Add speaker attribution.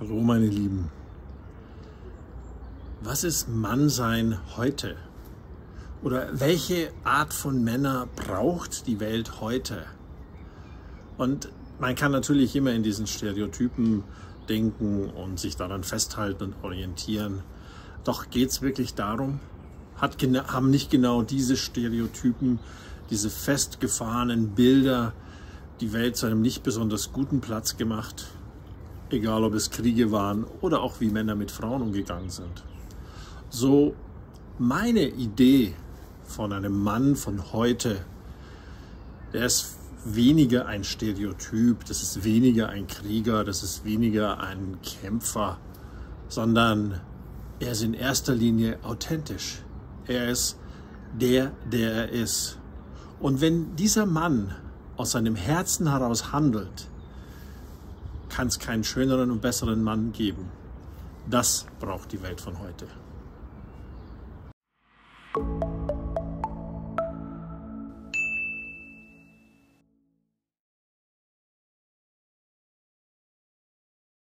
Speaker 1: Hallo meine Lieben. Was ist Mannsein heute? Oder welche Art von Männer braucht die Welt heute? Und man kann natürlich immer in diesen Stereotypen denken und sich daran festhalten und orientieren. Doch geht es wirklich darum? Hat, haben nicht genau diese Stereotypen, diese festgefahrenen Bilder die Welt zu einem nicht besonders guten Platz gemacht? Egal ob es Kriege waren oder auch wie Männer mit Frauen umgegangen sind. So meine Idee von einem Mann von heute, der ist weniger ein Stereotyp, das ist weniger ein Krieger, das ist weniger ein Kämpfer, sondern er ist in erster Linie authentisch. Er ist der, der er ist. Und wenn dieser Mann aus seinem Herzen heraus handelt, kann es keinen schöneren und besseren Mann geben. Das braucht die Welt von heute.